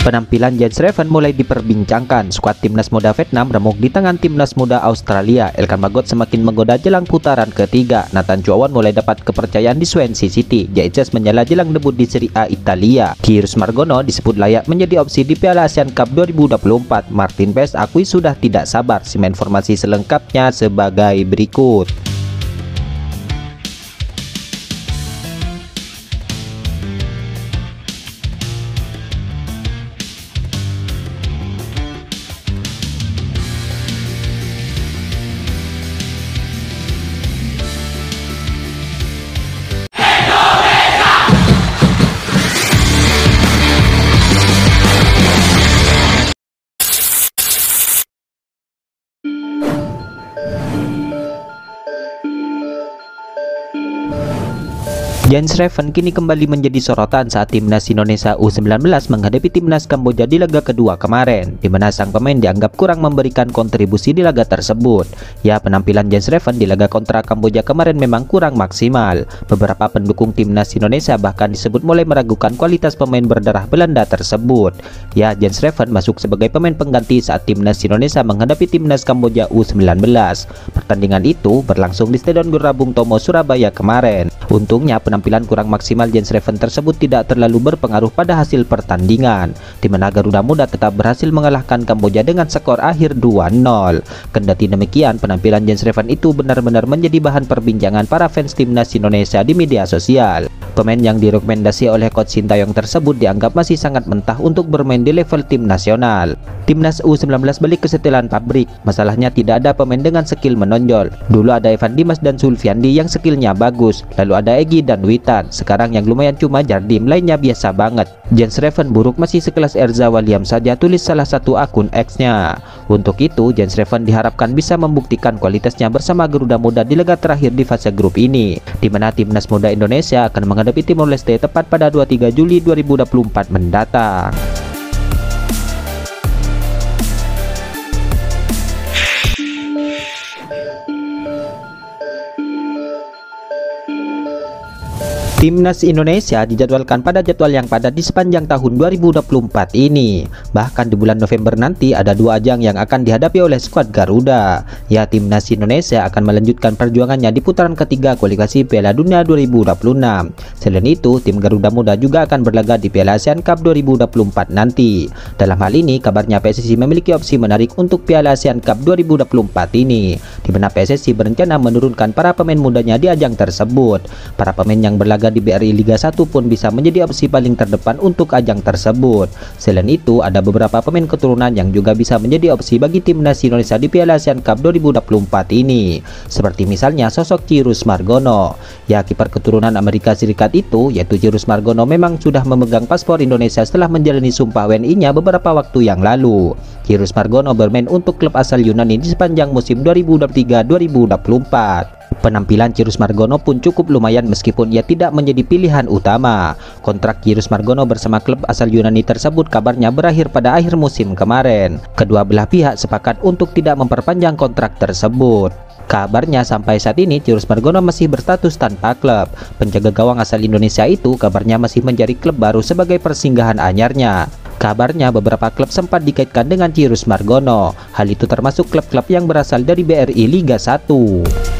Penampilan Jens Reven mulai diperbincangkan. Skuad timnas muda Vietnam remuk di tangan timnas muda Australia. Elkan Bagot semakin menggoda jelang putaran ketiga. Nathan Chuawan mulai dapat kepercayaan di Swansea City. Jaices menyala jelang debut di Serie A Italia. Kyrus Margono disebut layak menjadi opsi di Piala ASEAN Cup 2024. Martin Pes akui sudah tidak sabar. Simak informasi selengkapnya sebagai berikut. Jens Reven kini kembali menjadi sorotan saat timnas Indonesia U19 menghadapi timnas Kamboja di laga kedua kemarin, di mana sang pemain dianggap kurang memberikan kontribusi di laga tersebut. Ya, penampilan Jens Reven di laga kontra Kamboja kemarin memang kurang maksimal. Beberapa pendukung timnas Indonesia bahkan disebut mulai meragukan kualitas pemain berdarah Belanda tersebut. Ya, Jens Reven masuk sebagai pemain pengganti saat timnas Indonesia menghadapi timnas Kamboja U19. Pertandingan itu berlangsung di Stadion Gelora Bung Tomo, Surabaya kemarin. Untungnya penampilan kurang maksimal Jens Reven tersebut tidak terlalu berpengaruh pada hasil pertandingan, di mana Garuda Muda tetap berhasil mengalahkan Kamboja dengan skor akhir 2-0. Kendati demikian, penampilan Jens Reven itu benar-benar menjadi bahan perbincangan para fans timnas Indonesia di media sosial. Pemain yang direkomendasi oleh coach Sintayong tersebut dianggap masih sangat mentah untuk bermain di level tim nasional. Timnas U19 balik kesetelan pabrik. Masalahnya tidak ada pemain dengan skill menonjol. Dulu ada Evan Dimas dan Sulfiandi yang skillnya bagus. Lalu ada Egi dan Witan. Sekarang yang lumayan cuma Jardim, lainnya biasa banget. Jens Reven buruk masih sekelas Erza Waliam saja tulis salah satu akun X-nya. Untuk itu, Jens Reven diharapkan bisa membuktikan kualitasnya bersama Garuda Muda di laga terakhir di fase grup ini, di mana timnas muda Indonesia akan menghadapi Timor Leste tepat pada 23 Juli 2024 mendatang. Timnas Indonesia dijadwalkan pada jadwal yang padat di sepanjang tahun 2024 ini. Bahkan di bulan November nanti ada dua ajang yang akan dihadapi oleh skuad Garuda. Ya, Timnas Indonesia akan melanjutkan perjuangannya di putaran ketiga kualifikasi Piala Dunia 2026. Selain itu, tim Garuda Muda juga akan berlaga di Piala ASEAN Cup 2024 nanti. Dalam hal ini, kabarnya PSSI memiliki opsi menarik untuk Piala ASEAN Cup 2024 ini, di mana PSSI berencana menurunkan para pemain mudanya di ajang tersebut. Para pemain yang berlaga di BRI Liga 1 pun bisa menjadi opsi paling terdepan untuk ajang tersebut. Selain itu, ada beberapa pemain keturunan yang juga bisa menjadi opsi bagi timnas Indonesia di Piala ASEAN Cup 2024 ini. Seperti misalnya sosok Cirus Margono. Ya, kiper keturunan Amerika Serikat itu, yaitu Cirus Margono memang sudah memegang paspor Indonesia setelah menjalani sumpah WNI-nya beberapa waktu yang lalu. Cirus Margono bermain untuk klub asal Yunani di sepanjang musim 2023-2024. Penampilan Cirus Margono pun cukup lumayan meskipun ia tidak menjadi pilihan utama. Kontrak Cirus Margono bersama klub asal Yunani tersebut kabarnya berakhir pada akhir musim kemarin. Kedua belah pihak sepakat untuk tidak memperpanjang kontrak tersebut. Kabarnya sampai saat ini Cirus Margono masih berstatus tanpa klub. Penjaga gawang asal Indonesia itu kabarnya masih mencari klub baru sebagai persinggahan anyarnya. Kabarnya beberapa klub sempat dikaitkan dengan Cirus Margono. Hal itu termasuk klub-klub yang berasal dari BRI Liga 1.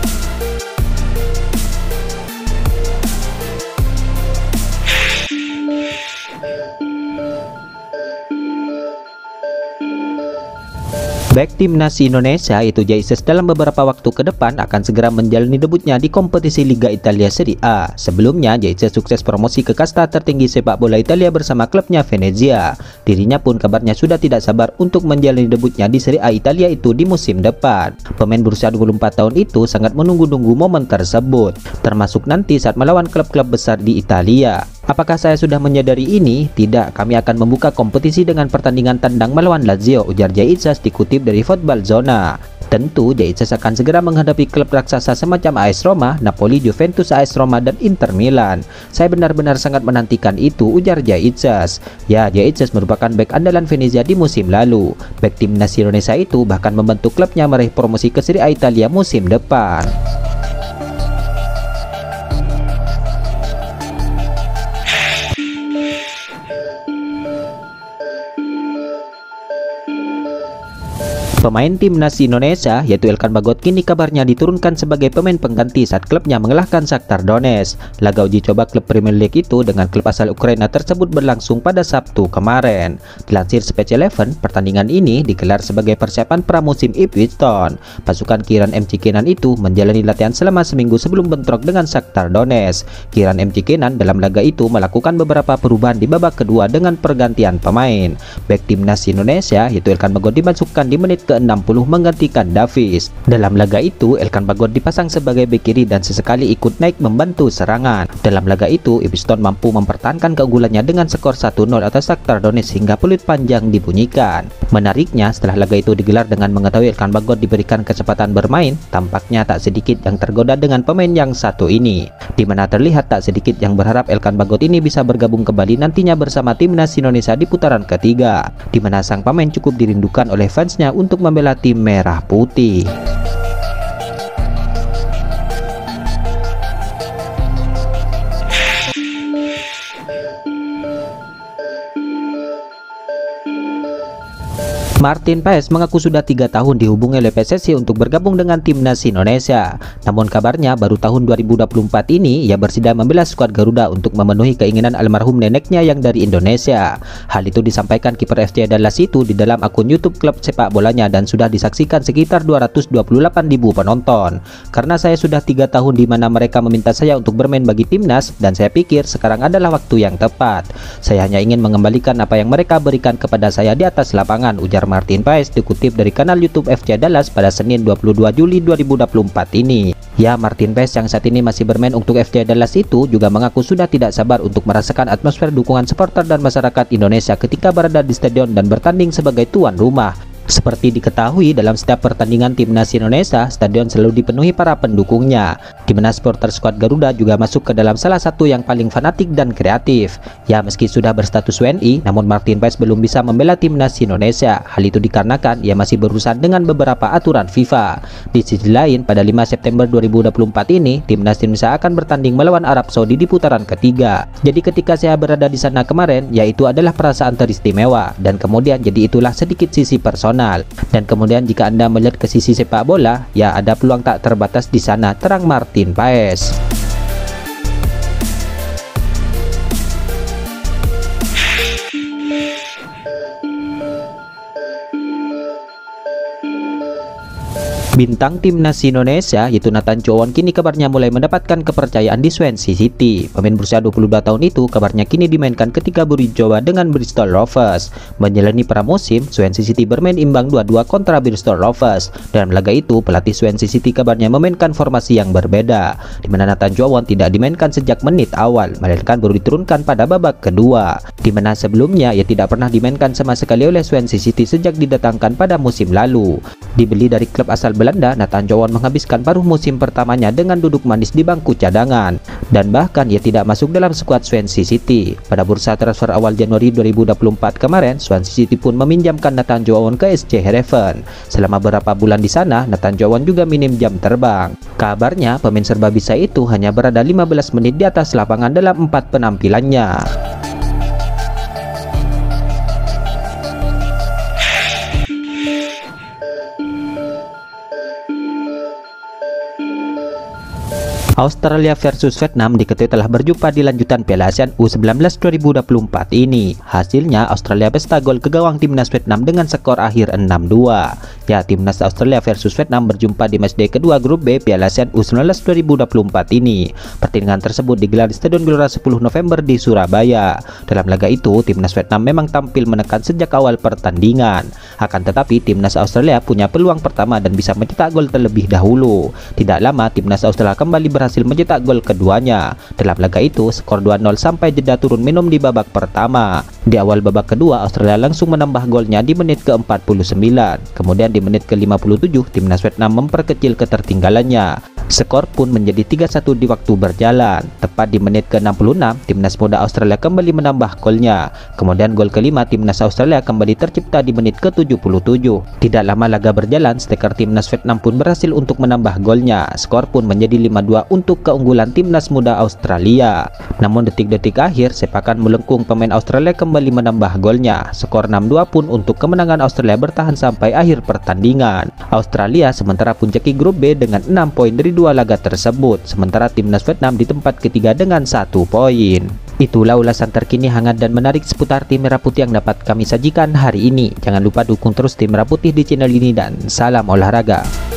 Back timnas Indonesia itu Jaises dalam beberapa waktu ke depan akan segera menjalani debutnya di kompetisi Liga Italia Serie A. Sebelumnya Jaises sukses promosi ke kasta tertinggi sepak bola Italia bersama klubnya Venezia. Dirinya pun kabarnya sudah tidak sabar untuk menjalani debutnya di Serie A Italia itu di musim depan. Pemain berusia 24 tahun itu sangat menunggu-nunggu momen tersebut, termasuk nanti saat melawan klub-klub besar di Italia. Apakah saya sudah menyadari ini? Tidak, kami akan membuka kompetisi dengan pertandingan tandang melawan Lazio, ujar Jaitsas dikutip dari Football Zona. Tentu Jaitsas akan segera menghadapi klub raksasa semacam AS Roma, Napoli, Juventus, AS Roma, dan Inter Milan. Saya benar-benar sangat menantikan itu, ujar Jaitsas. Ya, Jaitsas merupakan bek andalan Venezia di musim lalu. Bek timnas Indonesia itu bahkan membantu klubnya meraih promosi ke Serie A Italia musim depan. Pemain timnas Indonesia yaitu Elkan Bagot kini kabarnya diturunkan sebagai pemain pengganti saat klubnya mengalahkan Shakhtar Donetsk. Laga uji coba klub Premier League itu dengan klub asal Ukraina tersebut berlangsung pada Sabtu kemarin. Dilansir Speci Eleven, pertandingan ini digelar sebagai persiapan pramusim Ipswich Town. Pasukan Kiran MC Kenan itu menjalani latihan selama seminggu sebelum bentrok dengan Shakhtar Donetsk. Kiran MC Kenan dalam laga itu melakukan beberapa perubahan di babak kedua dengan pergantian pemain. Back timnas Indonesia yaitu Elkan Bagot dimasukkan di menit ke-60 menggantikan Davis. Dalam laga itu, Elkan Bagot dipasang sebagai bek kiri dan sesekali ikut naik membantu serangan. Dalam laga itu, Ibiston mampu mempertahankan keunggulannya dengan skor 1-0 atas Shakhtar Donetsk hingga peluit panjang dibunyikan. Menariknya, setelah laga itu digelar dengan mengetahui Elkan Bagot diberikan kecepatan bermain, tampaknya tak sedikit yang tergoda dengan pemain yang satu ini. Di mana terlihat tak sedikit yang berharap Elkan Bagot ini bisa bergabung kembali nantinya bersama timnas Indonesia di putaran ketiga, di mana sang pemain cukup dirindukan oleh fansnya untuk membela tim merah putih. Martin Paes mengaku sudah tiga tahun dihubungi oleh PSSI untuk bergabung dengan timnas Indonesia. Namun kabarnya baru tahun 2024 ini ia bersedia membela skuad Garuda untuk memenuhi keinginan almarhum neneknya yang dari Indonesia. Hal itu disampaikan kiper FC Dallas itu di dalam akun YouTube klub sepak bolanya dan sudah disaksikan sekitar 228 ribu penonton. Karena saya sudah tiga tahun di mana mereka meminta saya untuk bermain bagi timnas dan saya pikir sekarang adalah waktu yang tepat. Saya hanya ingin mengembalikan apa yang mereka berikan kepada saya di atas lapangan ujar Martin Paes dikutip dari kanal YouTube FC Dallas pada Senin 22 Juli 2024 ini. Ya, Martin Paes yang saat ini masih bermain untuk FC Dallas itu juga mengaku sudah tidak sabar untuk merasakan atmosfer dukungan supporter dan masyarakat Indonesia ketika berada di stadion dan bertanding sebagai tuan rumah. Seperti diketahui dalam setiap pertandingan timnas Indonesia, stadion selalu dipenuhi para pendukungnya, di mana supporter skuad Garuda juga masuk ke dalam salah satu yang paling fanatik dan kreatif. Ya, meski sudah berstatus WNI, namun Martin Paes belum bisa membela timnas Indonesia. Hal itu dikarenakan ia masih berurusan dengan beberapa aturan FIFA. Di sisi lain, pada 5 September 2024 ini, timnas Indonesia akan bertanding melawan Arab Saudi di putaran ketiga. Jadi ketika saya berada di sana kemarin, yaitu adalah perasaan teristimewa, dan kemudian jadi itulah sedikit sisi personal dan kemudian jika Anda melihat ke sisi sepak bola, ya ada peluang tak terbatas di sana, terang Martin Paes. Bintang timnas Indonesia yaitu Nathan Chowon kini kabarnya mulai mendapatkan kepercayaan di Swansea City. Pemain berusia 22 tahun itu kabarnya kini dimainkan ketika coba dengan Bristol Rovers. Menjalani pramusim, Swansea City bermain imbang 2-2 kontra Bristol Rovers. Dalam laga itu, pelatih Swansea City kabarnya memainkan formasi yang berbeda, di mana Nathan Chowon tidak dimainkan sejak menit awal, melainkan baru diturunkan pada babak kedua, di mana sebelumnya ia tidak pernah dimainkan sama sekali oleh Swansea City sejak didatangkan pada musim lalu. Dibeli dari klub asal Belanda Belanda, Nathan Jowon menghabiskan paruh musim pertamanya dengan duduk manis di bangku cadangan dan bahkan ia tidak masuk dalam skuad Swansea City. Pada bursa transfer awal Januari 2024 kemarin, Swansea City pun meminjamkan Nathan Jowon ke SC Heerenveen. Selama beberapa bulan di sana, Nathan Jowon juga minim jam terbang. Kabarnya, pemain serba bisa itu hanya berada 15 menit di atas lapangan dalam empat penampilannya. Australia versus Vietnam diketahui telah berjumpa di lanjutan Piala ASEAN U19 2024 ini. Hasilnya Australia pesta gol ke gawang timnas Vietnam dengan skor akhir 6-2. Ya, timnas Australia versus Vietnam berjumpa di matchday kedua grup B Piala ASEAN U19 2024 ini. Pertandingan tersebut digelar di Stadion Gelora 10 November di Surabaya. Dalam laga itu, timnas Vietnam memang tampil menekan sejak awal pertandingan. Akan tetapi, timnas Australia punya peluang pertama dan bisa mencetak gol terlebih dahulu. Tidak lama, timnas Australia kembali berhasil berhasil mencetak gol keduanya. Dalam laga itu, skor 2-0 sampai jeda turun minum di babak pertama. Di awal babak kedua, Australia langsung menambah golnya di menit ke-49. Kemudian di menit ke-57, timnas Vietnam memperkecil ketertinggalannya. Skor pun menjadi 3-1 di waktu berjalan. Tepat di menit ke-66, timnas muda Australia kembali menambah golnya. Kemudian gol kelima timnas Australia kembali tercipta di menit ke-77. Tidak lama laga berjalan, striker timnas Vietnam pun berhasil untuk menambah golnya. Skor pun menjadi 5-2 untuk keunggulan timnas muda Australia. Namun detik-detik akhir, sepakan melengkung pemain Australia kembali menambah golnya. Skor 6-2 pun untuk kemenangan Australia bertahan sampai akhir pertandingan. Australia sementara puncaki grup B dengan 6 poin dari dua laga tersebut, sementara timnas Vietnam di tempat ketiga dengan satu poin. Itulah ulasan terkini hangat dan menarik seputar tim Merah Putih yang dapat kami sajikan hari ini. Jangan lupa dukung terus tim Merah Putih di channel ini dan salam olahraga.